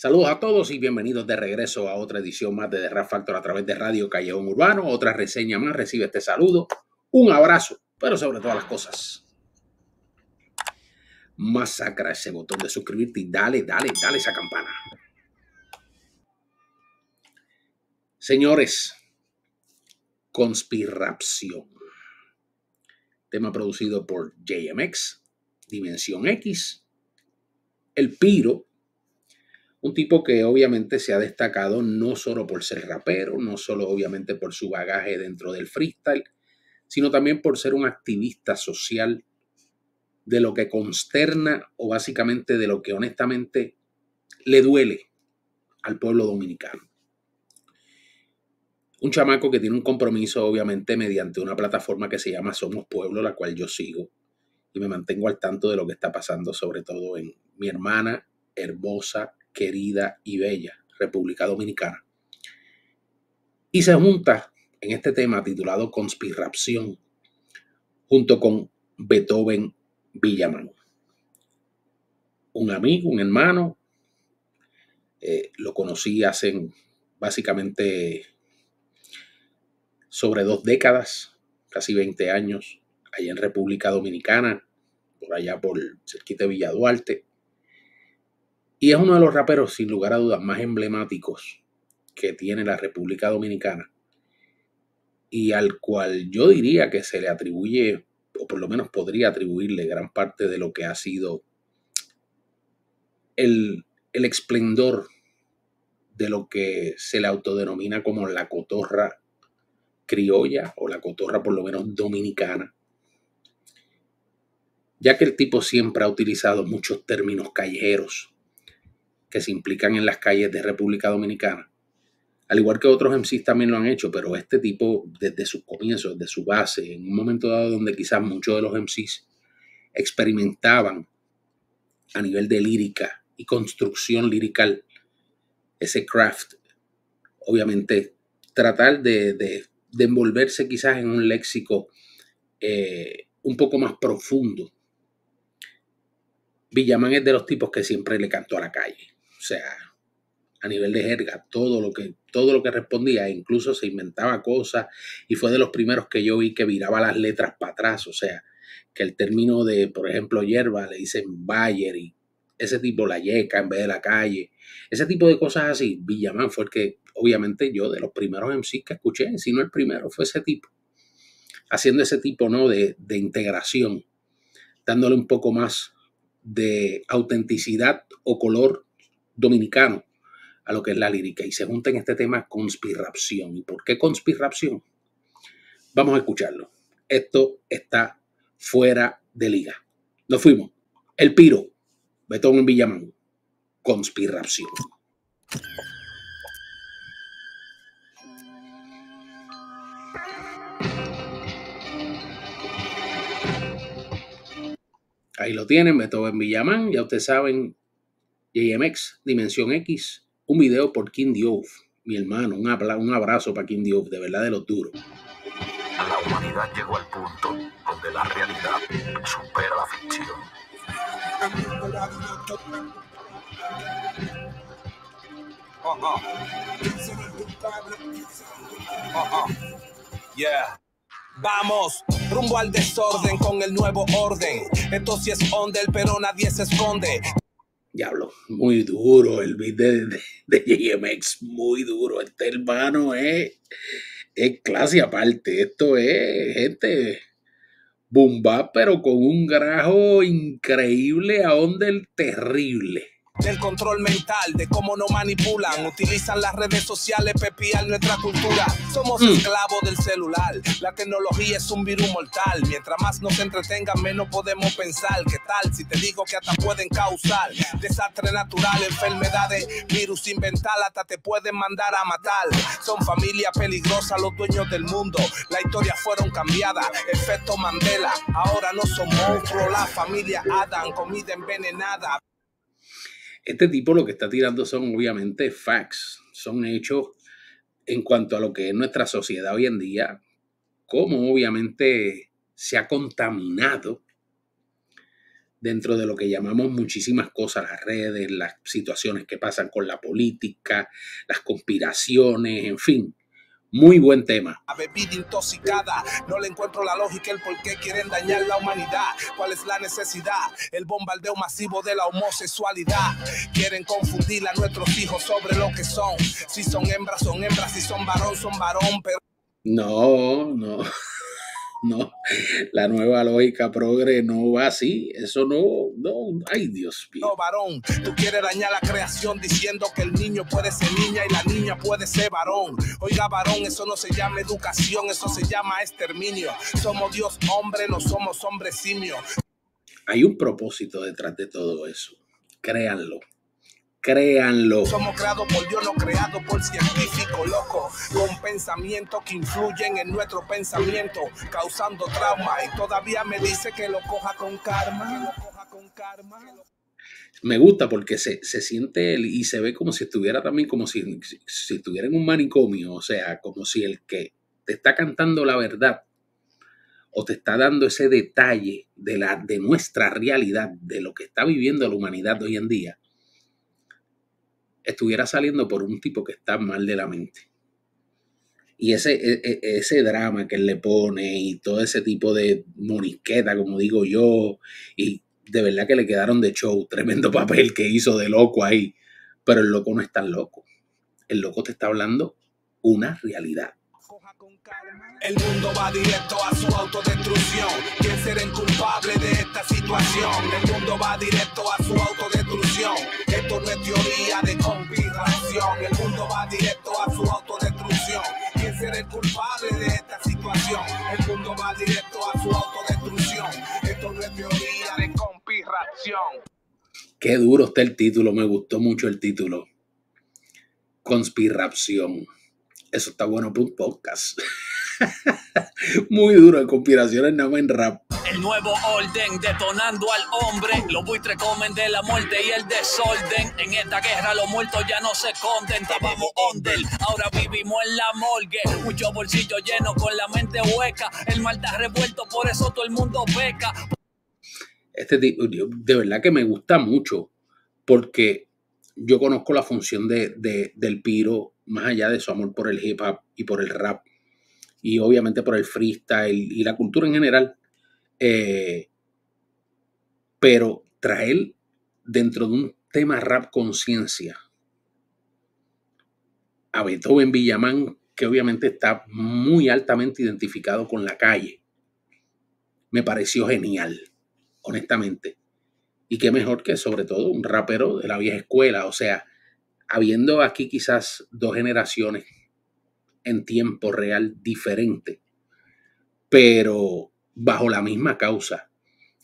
Saludos a todos y bienvenidos de regreso a otra edición más de The Rap Factor a través de Radio Callejón Urbano. Otra reseña más, recibe este saludo, un abrazo, pero sobre todas las cosas, masacra ese botón de suscribirte y dale, dale, dale esa campana. Señores, conspiración. Tema producido por JMX, Dimensión X, El Piro, un tipo que obviamente se ha destacado no solo por ser rapero, no solo obviamente por su bagaje dentro del freestyle, sino también por ser un activista social de lo que consterna o básicamente de lo que honestamente le duele al pueblo dominicano. Un chamaco que tiene un compromiso obviamente mediante una plataforma que se llama Somos Pueblo, la cual yo sigo y me mantengo al tanto de lo que está pasando, sobre todo en mi hermana hermosa querida y bella República Dominicana. Y se junta en este tema titulado Conspiración junto con Beethoven Villamán. Un amigo, un hermano, eh, lo conocí hace básicamente sobre dos décadas, casi 20 años, allá en República Dominicana, por allá por cerquita de Villa Duarte. Y es uno de los raperos, sin lugar a dudas, más emblemáticos que tiene la República Dominicana y al cual yo diría que se le atribuye, o por lo menos podría atribuirle gran parte de lo que ha sido el, el esplendor de lo que se le autodenomina como la cotorra criolla o la cotorra por lo menos dominicana, ya que el tipo siempre ha utilizado muchos términos callejeros que se implican en las calles de República Dominicana. Al igual que otros MCs también lo han hecho, pero este tipo desde sus comienzos, desde su base, en un momento dado donde quizás muchos de los MCs experimentaban a nivel de lírica y construcción lirical ese craft, obviamente tratar de, envolverse quizás en un léxico eh, un poco más profundo. Villamán es de los tipos que siempre le cantó a la calle. O sea, a nivel de jerga, todo lo que, todo lo que respondía, incluso se inventaba cosas y fue de los primeros que yo vi que viraba las letras para atrás, o sea, que el término de, por ejemplo, hierba le dicen Bayer y ese tipo la yeca en vez de la calle, ese tipo de cosas así, Villamán fue el que, obviamente yo, de los primeros MCs que escuché, si no el primero, fue ese tipo, haciendo ese tipo, ¿no?, de, de integración, dándole un poco más de autenticidad o color dominicano a lo que es la lírica y se junta en este tema conspiración. ¿Y por qué conspiración? Vamos a escucharlo. Esto está fuera de liga. Nos fuimos. El Piro, Betón en Villamán. Conspiración. Ahí lo tienen, Beethoven Villamán. Ya ustedes saben, JMX, Dimensión X, un video por King Diouf, mi hermano, un, un abrazo para King Diouf, de verdad de los duros. La humanidad llegó al punto donde la realidad supera la ficción. Yeah. Vamos, rumbo al desorden con el nuevo orden. Esto sí es ondel, pero nadie se esconde. Diablo, muy duro el beat de, de, JMX, muy duro. Este hermano es, es clase aparte. Esto es gente bomba, pero con un grajo increíble a onda el terrible del control mental, de cómo nos manipulan, utilizan las redes sociales para espiar nuestra cultura. Somos mm. esclavos del celular, la tecnología es un virus mortal. Mientras más nos entretengan, menos podemos pensar. ¿Qué tal si te digo que hasta pueden causar desastre natural, enfermedades, virus inventar, hasta te pueden mandar a matar? Son familias peligrosas los dueños del mundo. La historia fueron cambiadas, efecto Mandela. Ahora no son monstruos, la familia Adam, comida envenenada. Este tipo lo que está tirando son obviamente facts, son hechos en cuanto a lo que es nuestra sociedad hoy en día, cómo obviamente se ha contaminado dentro de lo que llamamos muchísimas cosas, las redes, las situaciones que pasan con la política, las conspiraciones, en fin. Muy buen tema. A bebida intoxicada, no le encuentro la lógica, el por qué quieren dañar la humanidad. ¿Cuál es la necesidad? El bombardeo masivo de la homosexualidad. Quieren confundir a nuestros hijos sobre lo que son. Si son hembras, son hembras. Si son varón, son varón. Pero No, no. No, la nueva lógica progre no va así. Eso no, no, ay Dios mío. no varón. Tú quieres dañar la creación diciendo que el niño puede ser niña y la niña puede ser varón. Oiga, varón, eso no se llama educación, eso se llama exterminio. Somos Dios hombre, no somos hombres simio. Hay un propósito detrás de todo eso. Créanlo. Créanlo. Somos creados por Dios, no creados por científicos locos, con pensamientos que influyen en nuestro pensamiento, causando trauma. Y todavía me dice que lo coja con karma. Que lo coja con karma. Me gusta porque se, se siente él y se ve como si estuviera también como si, si, estuviera en un manicomio. O sea, como si el que te está cantando la verdad o te está dando ese detalle de, la, de nuestra realidad, de lo que está viviendo la humanidad hoy en día, estuviera saliendo por un tipo que está mal de la mente. Y ese, e- e- ese drama que él le pone y todo ese tipo de morisqueta, como digo yo, y de verdad que le quedaron de show, tremendo papel que hizo de loco ahí. Pero el loco no es tan loco. El loco te está hablando una realidad. El mundo va directo a su autodestrucción. ¿Quién será el culpable de esta situación? El mundo va directo a su autodestrucción. Esto no es teoría de conspiración. El mundo va directo a su autodestrucción. ¿Quién será el culpable de esta situación? El mundo va directo a su autodestrucción. Esto no es teoría de conspiración. Qué duro está el título, me gustó mucho el título. Conspiración. Eso está bueno para un podcast. Muy duro, conspiraciones nada más en rap. El nuevo orden detonando al hombre. Los buitres comen de la muerte y el desorden. En esta guerra los muertos ya no se esconden. Estábamos under, ahora vivimos en la morgue. Muchos bolsillos llenos con la mente hueca. El mal está revuelto, por eso todo el mundo peca. Este tipo, de verdad que me gusta mucho porque yo conozco la función de, de- del Piro más allá de su amor por el hip hop y por el rap y obviamente por el freestyle y la cultura en general. Eh, pero traer dentro de un tema rap conciencia a Beethoven Villamán, que obviamente está muy altamente identificado con la calle, me pareció genial honestamente. Y qué mejor que sobre todo un rapero de la vieja escuela, o sea, habiendo aquí quizás dos generaciones en tiempo real diferente, pero bajo la misma causa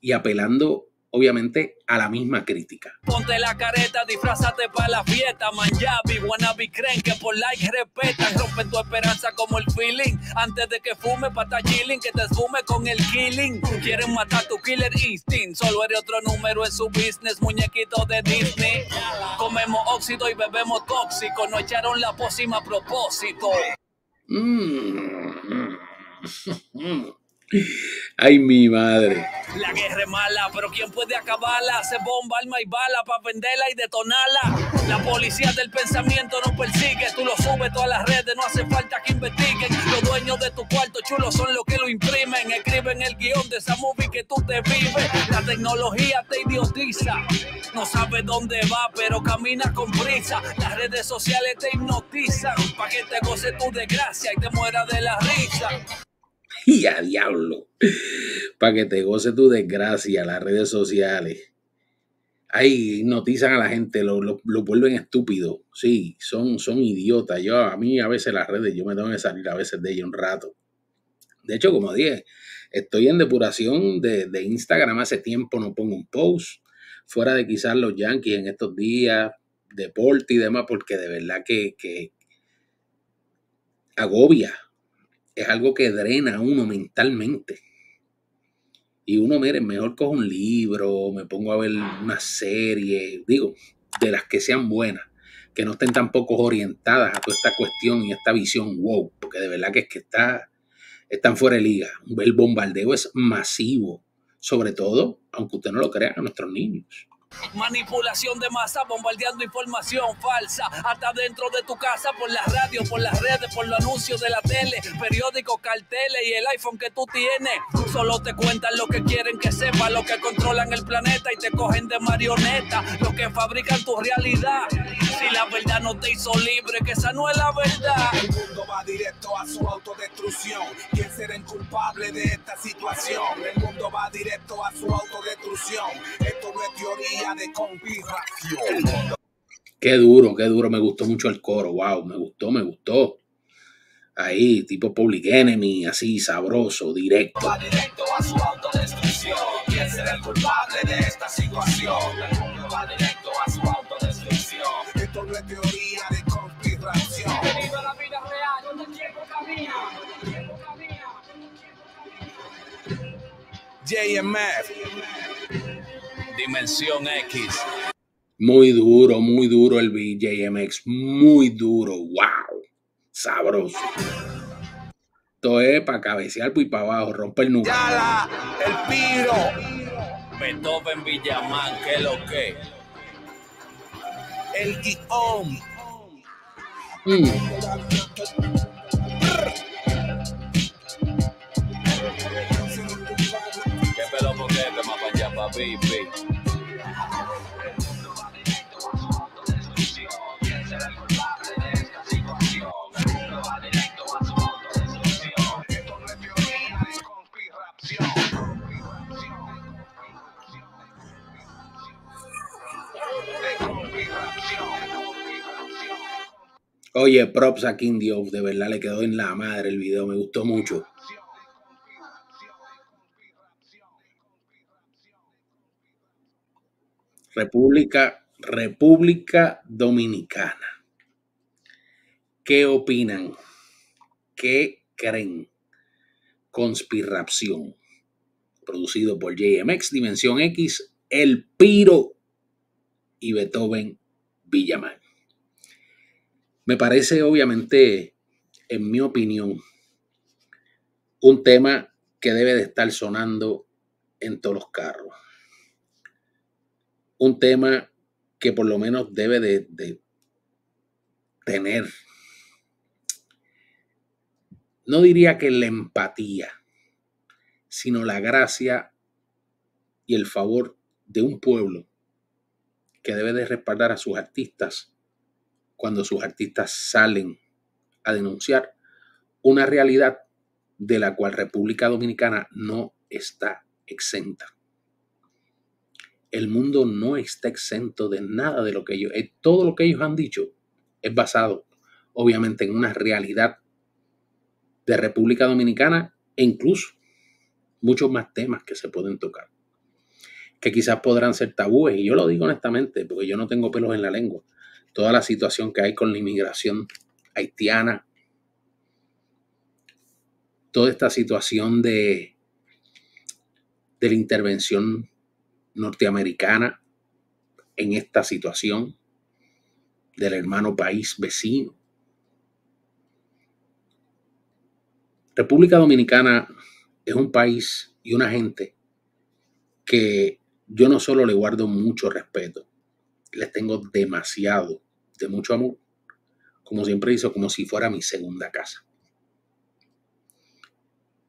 y apelando obviamente a la misma crítica. Ponte la careta, disfrázate para la fiesta. Manyabi, wannabe creen que por like respetan. Rompen tu esperanza como el feeling. Antes de que fume, pata chilling, que te esfume con el killing. Quieren matar tu killer instinct. Solo eres otro número en su business, muñequito de Disney. Comemos óxido y bebemos tóxico. No echaron la pócima a propósito. Mm. Ay, mi madre. La guerra es mala, pero ¿quién puede acabarla? Hace bomba, arma y bala para venderla y detonarla. La policía del pensamiento no persigue, tú lo subes todas las redes, no hace falta que investiguen. Los dueños de tu cuarto chulo son los que lo imprimen, escriben el guion de esa movie que tú te vives. La tecnología te idiotiza, no sabes dónde va, pero camina con prisa. Las redes sociales te hipnotizan, para que te goce tu desgracia y te muera de la risa. Y a diablo. Para que te goce tu desgracia, las redes sociales. Ahí hipnotizan a la gente, lo, lo, lo vuelven estúpido. Sí, son, son idiotas. Yo, a mí a veces las redes, yo me tengo que salir a veces de ellas un rato. De hecho, como dije, estoy en depuración de, de Instagram. Hace tiempo no pongo un post. Fuera de quizás los Yankees en estos días, deporte y demás, porque de verdad que, que agobia es algo que drena uno mentalmente. Y uno, miren, mejor cojo un libro, me pongo a ver una serie, digo, de las que sean buenas, que no estén tampoco orientadas a toda esta cuestión y esta visión wow, porque de verdad que es que está, están fuera de liga. El bombardeo es masivo sobre todo, aunque usted no lo crea, a nuestros niños. Manipulación de masa, bombardeando información falsa. Hasta dentro de tu casa, por la radio, por las redes, por los anuncios de la tele, periódicos, carteles y el iPhone que tú tienes. Solo te cuentan lo que quieren que sepa, lo que controlan el planeta y te cogen de marioneta, lo que fabrican tu realidad. Si la verdad no te hizo libre, que esa no es la verdad. El mundo va directo a su autodestrucción. ¿Quién será el culpable de esta situación? El mundo va directo a su autodestrucción. Esto no es teoría de conspiración. Qué duro, qué duro. Me gustó mucho el coro. Wow, me gustó, me gustó. Ahí, tipo Public Enemy, así, sabroso, directo. va directo a su autodestrucción. ¿Quién será el culpable de esta situación? El mundo va directo a su autodestrucción. Esto no es teoría de conspiración. Viva la vida real, donde el tiempo camina. El tiempo camina. JMF. Dimensión X. Muy duro, muy duro el BJMX. Muy duro. Wow. Sabroso. Esto es para cabecear y para abajo, romper el núcleo. Yala, el piro, Beethoven Villamán, ¿qué lo que? el guion. Mm. Oye, props a King Dios. De verdad le quedó en la madre el video. Me gustó mucho. República, República Dominicana. ¿Qué opinan? ¿Qué creen? Conspiración. Producido por JMX, Dimensión X, El Piro y Beethoven Villamán. Me parece, obviamente, en mi opinión, un tema que debe de estar sonando en todos los carros. Un tema que por lo menos debe de, tener, no diría que la empatía, sino la gracia y el favor de un pueblo que debe de respaldar a sus artistas cuando sus artistas salen a denunciar una realidad de la cual República Dominicana no está exenta. El mundo no está exento de nada de lo que ellos, eh, todo lo que ellos han dicho es basado obviamente en una realidad de República Dominicana e incluso muchos más temas que se pueden tocar, que quizás podrán ser tabúes, y yo lo digo honestamente, porque yo no tengo pelos en la lengua, toda la situación que hay con la inmigración haitiana, toda esta situación de, de la intervención norteamericana en esta situación del hermano país vecino. República Dominicana es un país y una gente que yo no solo le guardo mucho respeto, les tengo demasiado, de mucho amor, como siempre hizo, como si fuera mi segunda casa.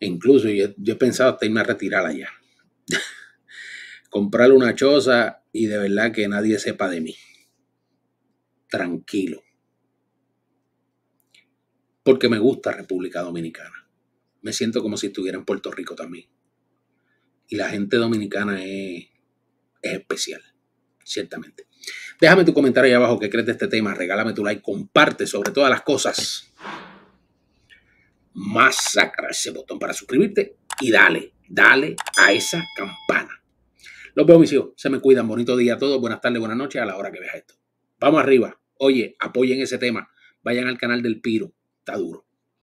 E incluso yo, yo he pensado hasta irme a retirar allá. Comprarle una choza y de verdad que nadie sepa de mí. Tranquilo. Porque me gusta República Dominicana. Me siento como si estuviera en Puerto Rico también. Y la gente dominicana es, es especial, ciertamente. Déjame tu comentario ahí abajo qué crees de este tema. Regálame tu like, comparte sobre todas las cosas. Masacra ese botón para suscribirte y dale, dale a esa campana. Los veo, mis hijos. Se me cuidan. Bonito día a todos. Buenas tardes, buenas noches a la hora que veas esto. Vamos arriba. Oye, apoyen ese tema. Vayan al canal del Piro. Está duro.